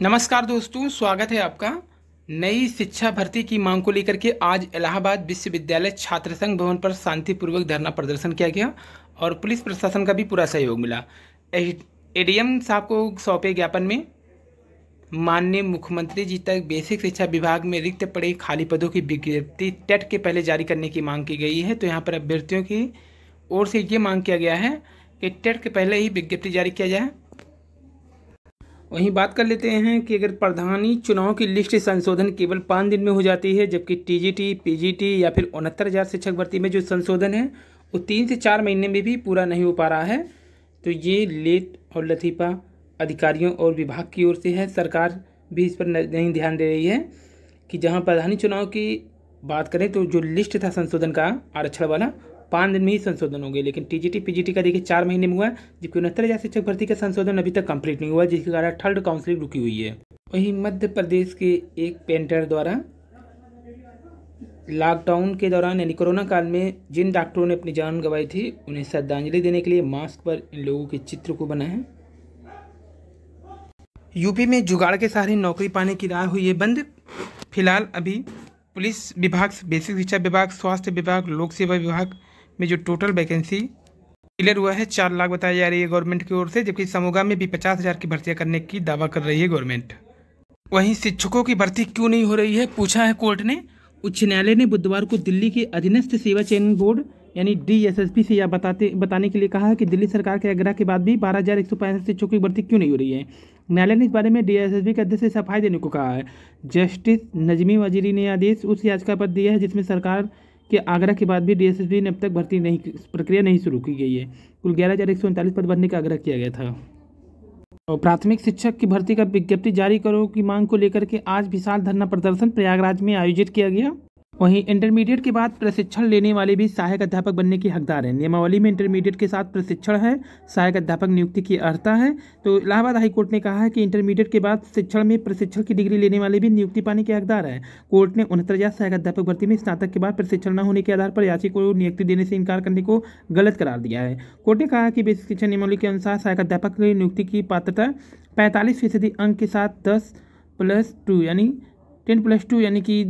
नमस्कार दोस्तों, स्वागत है आपका नई शिक्षा भर्ती की मांग को लेकर के आज इलाहाबाद विश्वविद्यालय छात्र संघ भवन पर शांतिपूर्वक धरना प्रदर्शन किया गया और पुलिस प्रशासन का भी पूरा सहयोग मिला। एडीएम साहब को सौंपे ज्ञापन में, माननीय मुख्यमंत्री जी तक बेसिक शिक्षा विभाग में रिक्त पड़े खाली पदों की विज्ञप्ति टेट के पहले जारी करने की मांग की गई है। तो यहाँ पर अभ्यर्थियों की ओर से ये मांग किया गया है कि टेट के पहले ही विज्ञप्ति जारी किया जाए। वहीं बात कर लेते हैं कि अगर प्रधानी चुनाव की लिस्ट संशोधन केवल पाँच दिन में हो जाती है, जबकि टीजीटी, पीजीटी या फिर उनहत्तर हज़ार शिक्षक भर्ती में जो संशोधन है, वो तीन से चार महीने में भी पूरा नहीं हो पा रहा है। तो ये लेट और लतीफ़ा अधिकारियों और विभाग की ओर से है। सरकार भी इस पर नहीं ध्यान दे रही है कि जहाँ प्रधानी चुनाव की बात करें तो जो लिस्ट था संशोधन का, आरक्षण वाला पाँच दिन में ही संशोधन हो गए लेकिन टीजीटी, पीजीटी का देखिए चार महीने में हुआ जबकि उनहत्तर हज़ार शिक्षक भर्ती का संशोधन अभी तक कंप्लीट नहीं हुआ, जिसके कारण थर्ड काउंसिलिंग रुकी हुई है। वहीं मध्य प्रदेश के एक पेंटर द्वारा, लॉकडाउन के दौरान, यानी कोरोना काल में, जिन डॉक्टरों ने अपनी जान गंवाई थी, उन्हें श्रद्धांजलि देने के लिए मास्क पर इन लोगों के चित्र को बना है। यूपी में जुगाड़ के सहारे नौकरी पाने की राह हुई है बंद। फ़िलहाल अभी पुलिस विभाग, बेसिक शिक्षा विभाग, स्वास्थ्य विभाग, लोक सेवा विभाग में जो टोटल वैकेंसी क्लियर हुआ है, चार लाख बताया जा रही है गवर्नमेंट की ओर से, जबकि समोगा में भी पचास हज़ार की भर्तियाँ करने की दावा कर रही है गवर्नमेंट वहीं शिक्षकों की भर्ती क्यों नहीं हो रही है, पूछा है कोर्ट ने। उच्च न्यायालय ने बुधवार को दिल्ली के अधीनस्थ सेवा चयन बोर्ड, यानी डीएसएसपी से यह बताते, बताने के लिए कहा है कि दिल्ली सरकार के आग्रह के बाद भी बारह हज़ार एक सौ पैंसठ शिक्षकों की भर्ती क्यों नहीं हो रही है? न्यायालय ने इस बारे में डीएसएसपी के अध्यक्ष से सफ़ाई देने को कहा है। जस्टिस नजमी वजीरी ने आदेश उस याचिका पर दिया है जिसमें सरकार के आगरा के बाद भी डी ने अब तक भर्ती नहीं प्रक्रिया नहीं शुरू की गई है। कुल ग्यारह हज़ार एक सौ उनतालीस पद भरने का आग्रह किया गया था। और प्राथमिक शिक्षक की भर्ती का विज्ञप्ति जारी करो की मांग को लेकर के आज विशाल धरना प्रदर्शन प्रयागराज में आयोजित किया गया। वहीं इंटरमीडिएट के बाद प्रशिक्षण लेने वाले भी सहायक अध्यापक बनने की हकदार हैं। नियमावली में इंटरमीडिएट के साथ प्रशिक्षण है, सहायक अध्यापक नियुक्ति की अर्हता है। तो इलाहाबाद हाईकोर्ट ने कहा है कि इंटरमीडिएट के बाद शिक्षण में प्रशिक्षण की डिग्री लेने वाले भी नियुक्ति पाने के हकदार है। कोर्ट ने उनहत्तर हज़ार सहायक अध्यापक भर्ती में स्नातक के बाद प्रशिक्षण न होने के आधार पर याची को नियुक्ति देने से इनकार करने को गलत करार दिया है। कोर्ट ने कहा कि बेसिक शिक्षा नियमावली के अनुसार सहायक अध्यापक की नियुक्ति की पात्रता पैंतालीस फ़ीसदी अंक के साथ दस प्लस टू यानी टेन प्लस टू यानी कि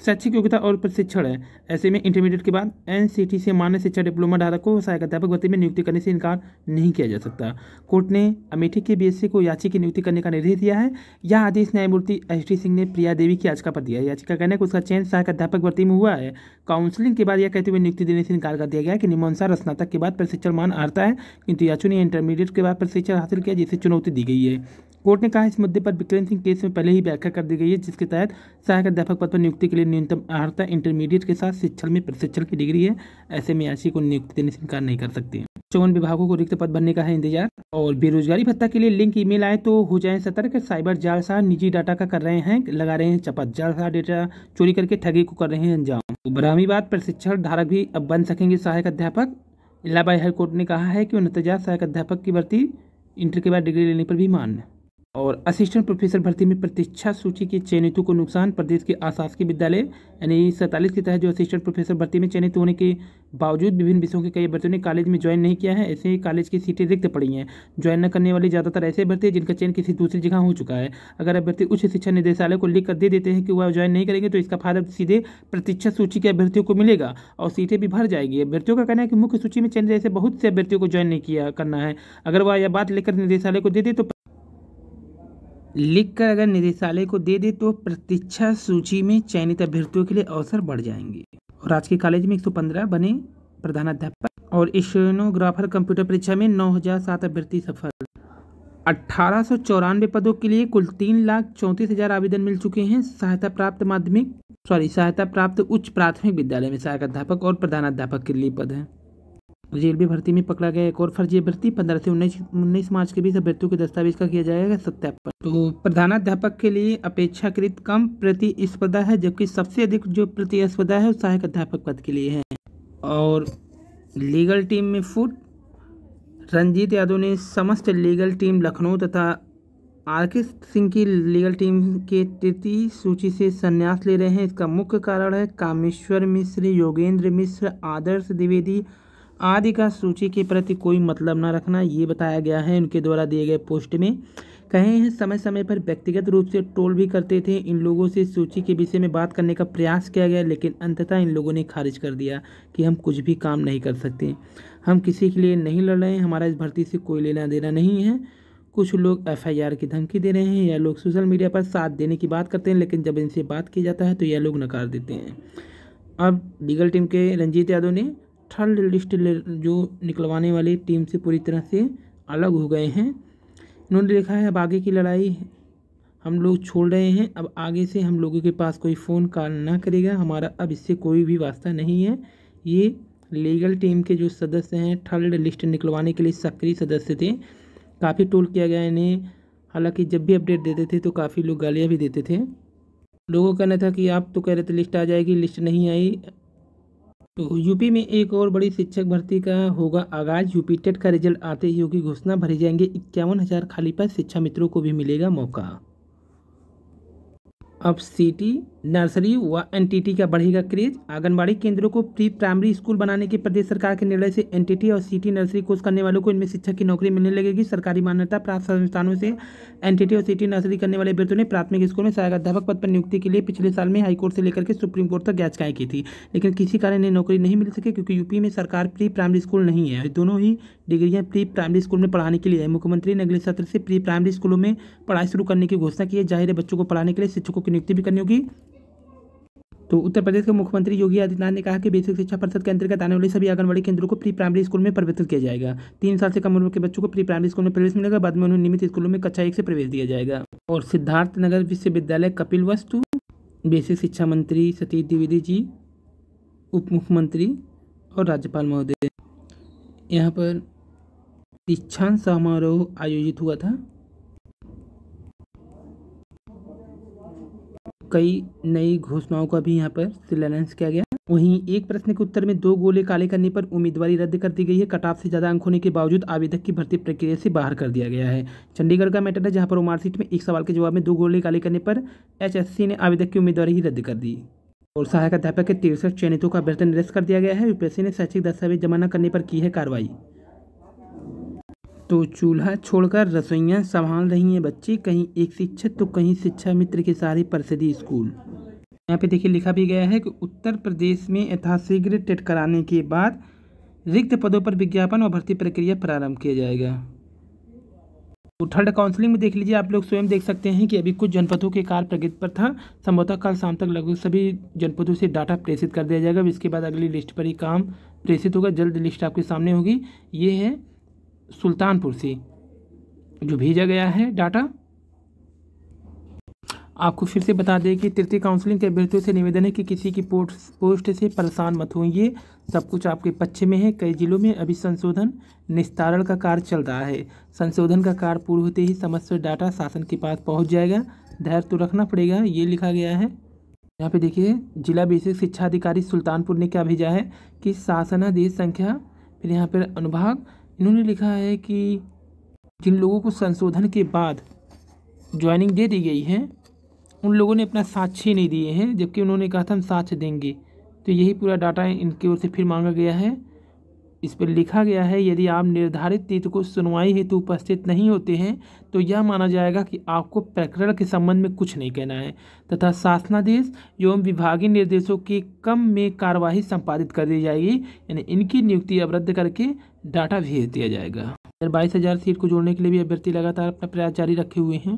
शैक्षिक योग्यता और प्रशिक्षण है। ऐसे में इंटरमीडिएट के बाद एनसीटी से मान्य शिक्षा डिप्लोमा धारक को सहायक अध्यापक भर्ती में नियुक्ति करने से इनकार नहीं किया जा सकता। कोर्ट ने अमेठी के बीएससी को याची की नियुक्ति करने का निर्देश दिया है। यह आदेश न्यायमूर्ति एच टी सिंह ने प्रिया देवी की याचिका पर दिया है। याचिका कहने को उसका चयन सहायक अध्यापक भर्ती में हुआ है। काउंसलिंग के बाद यह कहते हुए नियुक्ति देने से इनकार कर दिया गया कि नियमानुसार स्नातक के बाद प्रशिक्षण मान आता है, किंतु याचू ने इंटरमीडिएट के बाद प्रशिक्षण हासिल किया जिसे चुनौती दी गई है। कोर्ट ने कहा इस मुद्दे पर विक्रम सिंह केस में पहले ही व्याख्या कर दी गई है, जिसके तहत सहायक अध्यापक पद पर नियुक्ति के लिए न्यूनतम अर्हता इंटरमीडिएट के साथ शिक्षण में प्रशिक्षण की डिग्री है। ऐसे में याची को नियुक्ति देने से इनकार नहीं कर सकते चौवन विभागों को रिक्त पद भरने का है इंतज़ार, और बेरोजगारी भत्ता के लिए लिंक ईमेल आए तो हो जाए सतर्क। साइबर जालसार निजी डाटा का कर रहे हैं, लगा रहे हैं चपत। जालसार डेटा चोरी करके ठगी को कर रहे हैं अंजाम। ब्राह्मीवाद प्रशिक्षण धारक भी अब बन सकेंगे सहायक अध्यापक। इलाहाबाद हाईकोर्ट ने कहा है कि उनहत्तर सहायक अध्यापक की भर्ती, इंटर के बाद डिग्री लेने पर भी मान्य। और असिस्टेंट प्रोफेसर भर्ती में प्रतीक्षा सूची के चयनितों को नुकसान, प्रदेश के आशासकीय विद्यालय, यानी सैंतालीस के तहत जो असिस्टेंट प्रोफेसर भर्ती में चयनित होने के बावजूद विभिन्न विषयों के कई अभ्यर्थियों ने कॉलेज में ज्वाइन नहीं किया है, ऐसे ही कॉलेज की सीटें रिक्त पड़ी हैं। ज्वाइन न करने वाले ज़्यादातर ऐसे अभ्यर्थी हैं जिनका चयन किसी दूसरी जगह हो चुका है। अगर अभ्यर्थी उच्च शिक्षा निदेशालय को लिख कर दे देते हैं कि वह ज्वाइन नहीं करेंगे तो इसका फ़ायदा सीधे प्रतीक्षा सूची के अभ्यर्थियों को मिलेगा और सीटें भी भर जाएगी। अभ्यर्थियों का कहना है कि मुख्य सूची में चयन ऐसे बहुत से अभ्यर्थियों को ज्वाइन नहीं किया करना है। अगर वह यह बात लेकर निदेशालय को दे दे तो लिखकर अगर निदेशालय को दे दे तो प्रतीक्षा सूची में चयनित अभ्यर्थियों के लिए अवसर बढ़ जाएँगे। और आज के कॉलेज में 115 बने प्रधानाध्यापक और स्टेनोग्राफर कंप्यूटर परीक्षा में 9007 अभ्यर्थी सफल। चौरानवे पदों के लिए कुल तीन लाख चौंतीस हज़ार आवेदन मिल चुके हैं। सहायता प्राप्त माध्यमिक, सॉरी, सहायता प्राप्त उच्च प्राथमिक विद्यालय में सहायक अध्यापक और प्रधानाध्यापक के लिए पद हैं। रेलवे भर्ती में पकड़ा गया एक और फर्जी भर्ती पंद्रह से उन्नीस उन्नीस मार्च के बीच अभ्यर्थियों के दस्तावेज़ का किया जाएगा सत्यापन। तो प्रधानाध्यापक के लिए अपेक्षाकृत कम प्रतिस्पर्धा है, जबकि सबसे अधिक जो प्रतिस्पर्धा है वो सहायक अध्यापक पद के लिए है। और लीगल टीम में फुट, रंजीत यादव ने समस्त लीगल टीम लखनऊ तथा आर के सिंह की लीगल टीम के तृतीय सूची से संन्यास ले रहे हैं। इसका मुख्य कारण है कामेश्वर मिश्र, योगेंद्र मिश्र, आदर्श द्विवेदी आदि का सूची के प्रति कोई मतलब न रखना, ये बताया गया है। उनके द्वारा दिए गए पोस्ट में कहे हैं समय समय पर व्यक्तिगत रूप से टोल भी करते थे। इन लोगों से सूची के विषय में बात करने का प्रयास किया गया, लेकिन अंततः इन लोगों ने खारिज कर दिया कि हम कुछ भी काम नहीं कर सकते। हम किसी के लिए नहीं लड़ रहे हैं, हमारा इस भर्ती से कोई लेना देना नहीं है। कुछ लोग एफआईआर की धमकी दे रहे हैं, या लोग सोशल मीडिया पर साथ देने की बात करते हैं, लेकिन जब इनसे बात की जाता है तो यह लोग नकार देते हैं। अब लीगल टीम के रंजीत यादव ने थर्ड लिस्ट जो निकलवाने वाली टीम से पूरी तरह से अलग हो गए हैं। इन्होंने लिखा है, अब आगे की लड़ाई हम लोग छोड़ रहे हैं। अब आगे से हम लोगों के पास कोई फ़ोन कॉल ना करेगा। हमारा अब इससे कोई भी वास्ता नहीं है। ये लीगल टीम के जो सदस्य हैं थर्ड लिस्ट निकलवाने के लिए सक्रिय सदस्य थे। काफ़ी टोल किया गया इन्हें। हालाँकि जब भी अपडेट देते थे तो काफ़ी लोग गालियाँ भी देते थे। लोगों का कहना था कि आप तो कह रहे थे लिस्ट आ जाएगी लिस्ट नहीं आई। तो यूपी में एक और बड़ी शिक्षक भर्ती का होगा आगाज़। यूपी टेट का रिज़ल्ट आते ही होगी घोषणा भरी जाएँगे। इक्यावन हज़ार खाली पर शिक्षा मित्रों को भी मिलेगा मौका। अब सिटी नर्सरी व एनटीटी का बढ़ेगा क्रेज। आंगनबाड़ी केंद्रों को प्री प्राइमरी स्कूल बनाने के प्रदेश सरकार के निर्णय से एनटीटी और सिटी नर्सरी कोर्स करने वालों को इनमें शिक्षक की नौकरी मिलने लगेगी। सरकारी मान्यता प्राप्त संस्थानों से एनटीटी और सिटी नर्सरी करने वाले अभ्यर्थियों ने प्राथमिक स्कूल में सहायक अध्यापक पद पर नियुक्ति के लिए पिछले साल में हाईकोर्ट से लेकर के सुप्रीम कोर्ट तक याचिकाएँ की थी। लेकिन किसी कारण इन्हें नौकरी नहीं मिल सके क्योंकि यूपी में सरकार प्री प्राइमरी स्कूल नहीं है। दोनों ही डिग्रियाँ प्री प्राइमरी स्कूल में पढ़ाने के लिए है। मुख्यमंत्री ने अगले सत्र से प्री प्राइमरी स्कूलों में पढ़ाई शुरू करने की घोषणा की है। ज़ाहिर है बच्चों को पढ़ाने के लिए शिक्षकों की नियुक्ति भी करनी होगी। तो उत्तर प्रदेश के मुख्यमंत्री योगी आदित्यनाथ ने कहा कि बेसिक शिक्षा परिषद के अंतर्गत आने वाले सभी आंगनबाड़ी केंद्रों को प्री प्राइमरी स्कूल में परिवर्तित किया जाएगा। तीन साल से कम उम्र के बच्चों को प्री प्राइमरी स्कूल में प्रवेश मिलेगा। बाद में उन्हें नियमित स्कूलों में कक्षा एक से प्रवेश दिया जाएगा। और सिद्धार्थ नगर विश्वविद्यालय कपिल वस्तु, बेसिक शिक्षा मंत्री सतीश द्विवेदी जी उप मुख्यमंत्री और राज्यपाल महोदय। यहाँ पर दीक्षांत समारोह आयोजित हुआ था। कई नई घोषणाओं का भी यहाँ पर शिलान्यास किया गया। वहीं एक प्रश्न के उत्तर में दो गोले काले करने पर उम्मीदवारी रद्द कर दी गई है। कटाफ से ज़्यादा अंक होने के बावजूद आवेदक की भर्ती प्रक्रिया से बाहर कर दिया गया है। चंडीगढ़ का मैटर है, जहाँ पर मार्कशीट में एक सवाल के जवाब में दो गोले काले करने पर एचएससी ने आवेदक की उम्मीदवारी ही रद्द कर दी। और सहायक अध्यापक के तिरसठ चयनितों का वेतन निरस्त कर दिया गया है। यूपीएससी ने शैक्षिक दस्तावेज़ जमा न करने पर की है कार्रवाई। तो चूल्हा छोड़कर रसोइयाँ संभाल रही हैं बच्चे। कहीं एक शिक्षक तो कहीं शिक्षा मित्र के सारे परिषदीय स्कूल। यहाँ पे देखिए लिखा भी गया है कि उत्तर प्रदेश में यथाशीघ्र टेट कराने के बाद रिक्त पदों पर विज्ञापन और भर्ती प्रक्रिया प्रारंभ किया जाएगा। तो थर्ड काउंसलिंग में देख लीजिए, आप लोग स्वयं देख सकते हैं कि अभी कुछ जनपदों के कार्य प्रगति पर था। संभवतः कल शाम तक लगभग सभी जनपदों से डाटा प्रेषित कर दिया जाएगा। इसके बाद अगली लिस्ट पर ही काम प्रेषित होगा। जल्द लिस्ट आपके सामने होगी। ये है सुल्तानपुर से। जो भेजा गया है डाटा, आपको फिर से बता दें कि तृतीय काउंसलिंग के अभ्यर्थियों से निवेदन है कि किसी की पोस्ट पोस्ट से परेशान मत होइए। सब कुछ आपके पक्ष में है। कई जिलों में अभी संशोधन निस्तारण का कार्य चल रहा है। संशोधन का कार्य पूर्ण होते ही समस्त डाटा शासन के पास पहुँच जाएगा। धैर्य तो रखना पड़ेगा, ये लिखा गया है। यहाँ पे देखिए, जिला बेसिक शिक्षा अधिकारी सुल्तानपुर ने क्या भेजा है कि शासनादेश संख्या, फिर यहाँ पर अनुभाग इन्होंने लिखा है कि जिन लोगों को संशोधन के बाद ज्वाइनिंग दे दी गई है, उन लोगों ने अपना साक्ष्य नहीं दिए हैं, जबकि उन्होंने कहा था हम साक्ष्य देंगे। तो यही पूरा डाटा इनकी ओर से फिर मांगा गया है। इस पर लिखा गया है, यदि आप निर्धारित तिथि को सुनवाई हेतु उपस्थित नहीं होते हैं तो यह माना जाएगा कि आपको प्रकरण के संबंध में कुछ नहीं कहना है, तथा शासनादेश एवं विभागीय निर्देशों के कम में कार्यवाही संपादित कर दी जाएगी, यानी इनकी नियुक्ति अब रद्द करके डाटा भेज दिया जाएगा। बाईस हज़ार सीट को जोड़ने के लिए भी अभ्यर्थी लगातार अपना प्रयास जारी रखे हुए हैं